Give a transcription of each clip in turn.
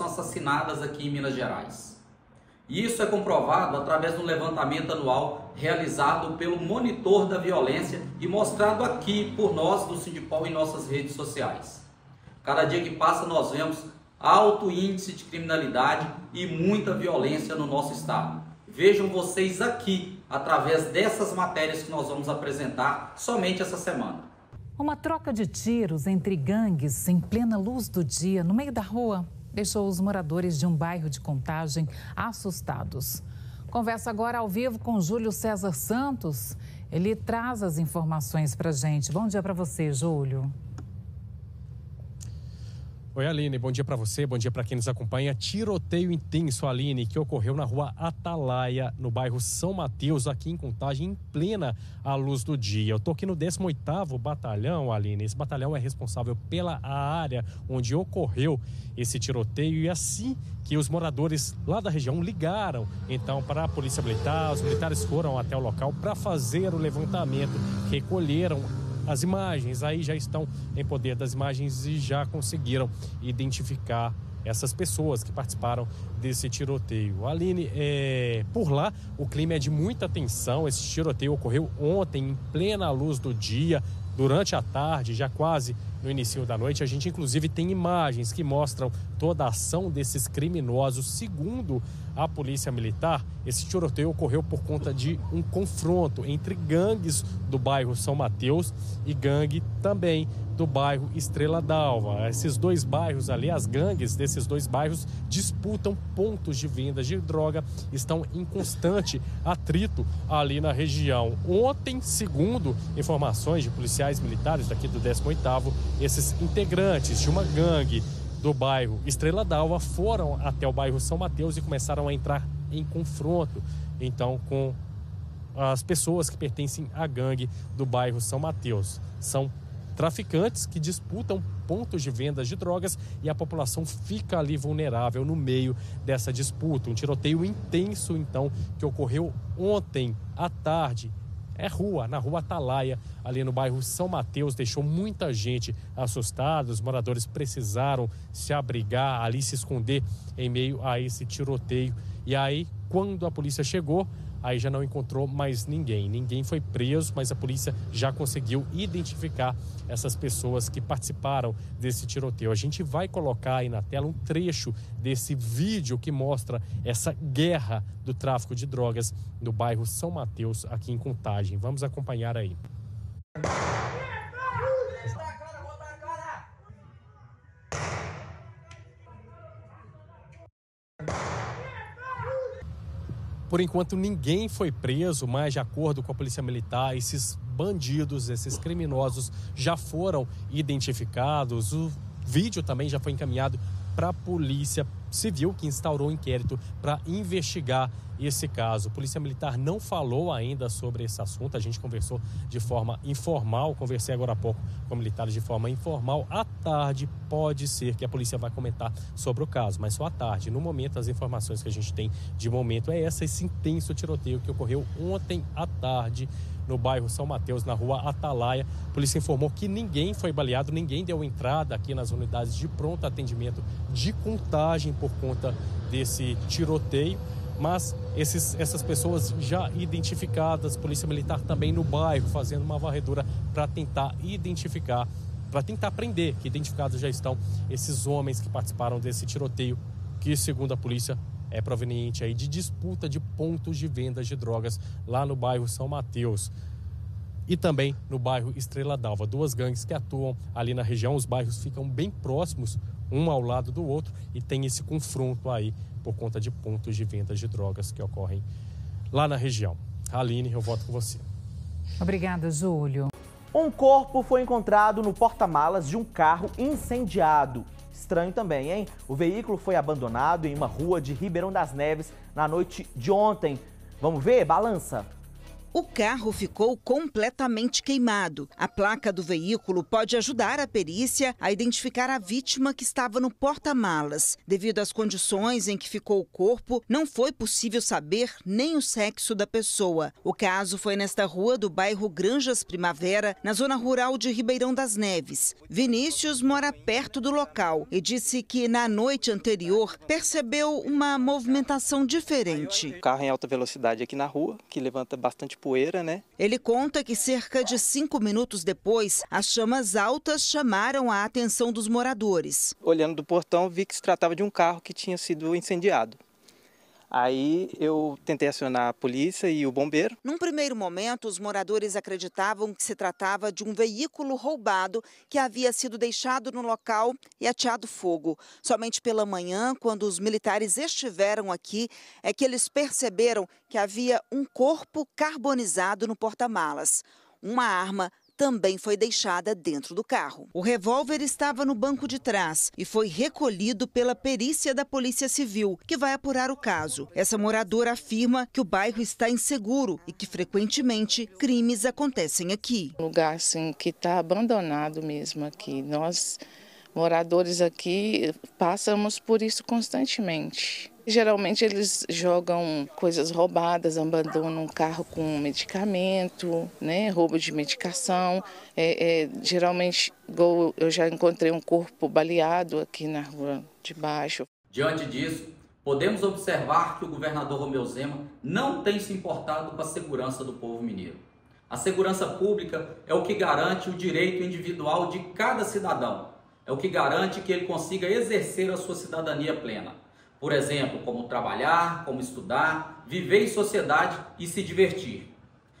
assassinadas aqui em Minas Gerais. Isso é comprovado através do levantamento anual realizado pelo Monitor da Violência e mostrado aqui por nós do Sindipol em nossas redes sociais. Cada dia que passa nós vemos alto índice de criminalidade e muita violência no nosso estado. Vejam vocês aqui através dessas matérias que nós vamos apresentar somente essa semana. Uma troca de tiros entre gangues em plena luz do dia no meio da rua deixou os moradores de um bairro de contagem assustados. Conversa agora ao vivo com Júlio César Santos. Ele traz as informações para gente. Bom dia para você, Júlio. Oi, Aline, bom dia para você, bom dia para quem nos acompanha. Tiroteio intenso, Aline, que ocorreu na rua Atalaia, no bairro São Mateus, aqui em Contagem, em plena à luz do dia. Eu tô aqui no 18º Batalhão, Aline. Esse batalhão é responsável pela área onde ocorreu esse tiroteio e assim que os moradores lá da região ligaram então para a polícia militar, os militares foram até o local para fazer o levantamento, recolheram as imagens aí já estão em poder das imagens e já conseguiram identificar essas pessoas que participaram desse tiroteio. Aline, é, por lá o clima é de muita tensão. Esse tiroteio ocorreu ontem, em plena luz do dia, durante a tarde, já quase no início da noite. A gente, inclusive, tem imagens que mostram toda a ação desses criminosos. Segundo a Polícia Militar, esse tiroteio ocorreu por conta de um confronto entre gangues do bairro São Mateus e gangue também do bairro Estrela d'Alva. Esses dois bairros ali, as gangues desses dois bairros disputam pontos de venda de droga, estão em constante atrito ali na região. Ontem, segundo informações de policiais militares daqui do 18º, esses integrantes de uma gangue do bairro Estrela d'Alva foram até o bairro São Mateus e começaram a entrar em confronto, então, com as pessoas que pertencem à gangue do bairro São Mateus. São traficantes que disputam pontos de vendas de drogas e a população fica ali vulnerável no meio dessa disputa. Um tiroteio intenso, então, que ocorreu ontem à tarde. É rua, na rua Atalaia, ali no bairro São Mateus, deixou muita gente assustada. Os moradores precisaram se abrigar ali, se esconder em meio a esse tiroteio. E aí, quando a polícia chegou, aí já não encontrou mais ninguém. Ninguém foi preso, mas a polícia já conseguiu identificar essas pessoas que participaram desse tiroteio. A gente vai colocar aí na tela um trecho desse vídeo que mostra essa guerra do tráfico de drogas no bairro São Mateus, aqui em Contagem. Vamos acompanhar aí. Por enquanto, ninguém foi preso, mas de acordo com a Polícia Militar, esses bandidos, esses criminosos já foram identificados. O vídeo também já foi encaminhado para a Polícia Civil, que instaurou um inquérito para investigar esse caso. A Polícia Militar não falou ainda sobre esse assunto, a gente conversou de forma informal, conversei agora há pouco com militares de forma informal. À tarde, pode ser que a polícia vai comentar sobre o caso, mas só à tarde. No momento, as informações que a gente tem de momento é essa, esse intenso tiroteio que ocorreu ontem à tarde no bairro São Mateus, na rua Atalaia. A polícia informou que ninguém foi baleado, ninguém deu entrada aqui nas unidades de pronto atendimento de contagem por conta desse tiroteio. Mas esses, essas pessoas já identificadas, Polícia Militar também no bairro, fazendo uma varredura para tentar identificar, para tentar prender, que identificados já estão esses homens que participaram desse tiroteio, que segundo a polícia é proveniente aí de disputa de pontos de vendas de drogas lá no bairro São Mateus e também no bairro Estrela d'Alva. Duas gangues que atuam ali na região, os bairros ficam bem próximos, um ao lado do outro, e tem esse confronto aí por conta de pontos de vendas de drogas que ocorrem lá na região. Aline, eu voto com você. Obrigada, Júlio. Um corpo foi encontrado no porta-malas de um carro incendiado. Estranho também, hein? O veículo foi abandonado em uma rua de Ribeirão das Neves na noite de ontem. Vamos ver? Balança. O carro ficou completamente queimado. A placa do veículo pode ajudar a perícia a identificar a vítima que estava no porta-malas. Devido às condições em que ficou o corpo, não foi possível saber nem o sexo da pessoa. O caso foi nesta rua do bairro Granjas Primavera, na zona rural de Ribeirão das Neves. Vinícius mora perto do local e disse que na noite anterior percebeu uma movimentação diferente. O carro em alta velocidade aqui na rua, que levanta bastante poeira, né? Ele conta que cerca de cinco minutos depois, as chamas altas chamaram a atenção dos moradores. Olhando do portão, vi que se tratava de um carro que tinha sido incendiado. Aí eu tentei acionar a polícia e o bombeiro. Num primeiro momento, os moradores acreditavam que se tratava de um veículo roubado que havia sido deixado no local e ateado fogo. Somente pela manhã, quando os militares estiveram aqui, é que eles perceberam que havia um corpo carbonizado no porta-malas. Uma arma também foi deixada dentro do carro. O revólver estava no banco de trás e foi recolhido pela perícia da Polícia Civil, que vai apurar o caso. Essa moradora afirma que o bairro está inseguro e que frequentemente crimes acontecem aqui. Um lugar assim que está abandonado mesmo aqui. Nós moradores aqui passamos por isso constantemente. Geralmente eles jogam coisas roubadas, abandonam um carro com medicamento, né, roubo de medicação. É, é, geralmente eu já encontrei um corpo baleado aqui na rua de baixo. Diante disso, podemos observar que o governador Romeu Zema não tem se importado com a segurança do povo mineiro. A segurança pública é o que garante o direito individual de cada cidadão, é o que garante que ele consiga exercer a sua cidadania plena. Por exemplo, como trabalhar, como estudar, viver em sociedade e se divertir.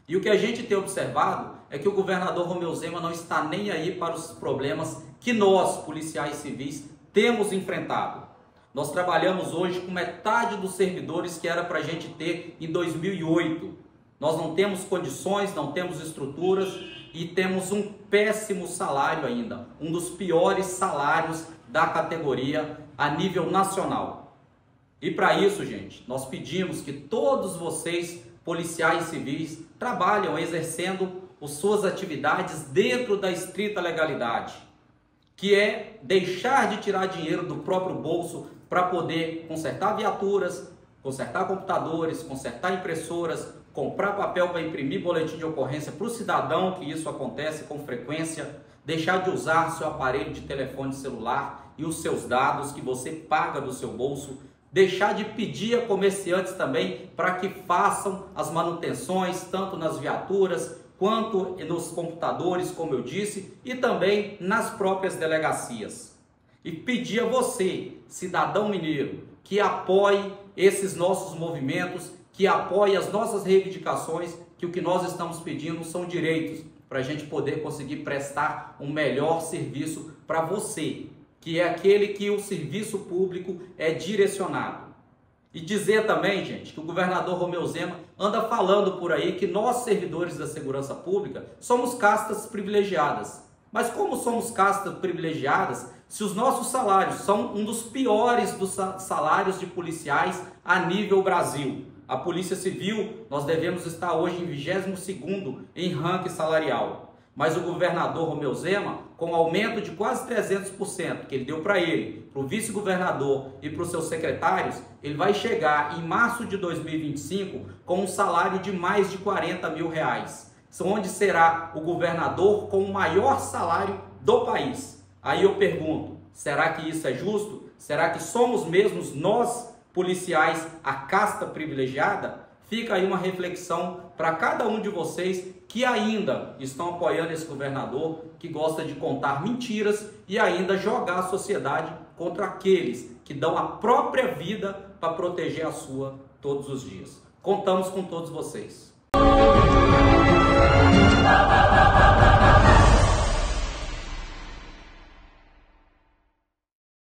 E o que a gente tem observado é que o governador Romeu Zema não está nem aí para os problemas que nós, policiais civis, temos enfrentado. Nós trabalhamos hoje com metade dos servidores que era para a gente ter em 2008. Nós não temos condições, não temos estruturas e temos um péssimo salário ainda, um dos piores salários da categoria a nível nacional. E para isso, gente, nós pedimos que todos vocês, policiais civis, trabalham exercendo as suas atividades dentro da estrita legalidade, que é deixar de tirar dinheiro do próprio bolso para poder consertar viaturas, consertar computadores, consertar impressoras, comprar papel para imprimir boletim de ocorrência para o cidadão, que isso acontece com frequência, deixar de usar seu aparelho de telefone celular e os seus dados que você paga do seu bolso deixar de pedir a comerciantes também para que façam as manutenções, tanto nas viaturas quanto nos computadores, como eu disse, e também nas próprias delegacias. E pedir a você, cidadão mineiro, que apoie esses nossos movimentos, que apoie as nossas reivindicações, que o que nós estamos pedindo são direitos para a gente poder conseguir prestar um melhor serviço para você, que é aquele que o serviço público é direcionado. E dizer também, gente, que o governador Romeu Zema anda falando por aí que nós, servidores da segurança pública, somos castas privilegiadas. Mas como somos castas privilegiadas se os nossos salários são um dos piores dos salários de policiais a nível Brasil? A Polícia Civil, nós devemos estar hoje em 22º em ranking salarial. Mas o governador Romeu Zema, com aumento de quase 300% que ele deu para ele, para o vice-governador e para os seus secretários, ele vai chegar em março de 2025 com um salário de mais de 40 mil reais, onde será o governador com o maior salário do país. Aí eu pergunto, será que isso é justo? Será que somos mesmos nós, policiais, a casta privilegiada? Fica aí uma reflexão para cada um de vocês que ainda estão apoiando esse governador que gosta de contar mentiras e ainda jogar a sociedade contra aqueles que dão a própria vida para proteger a sua todos os dias. Contamos com todos vocês.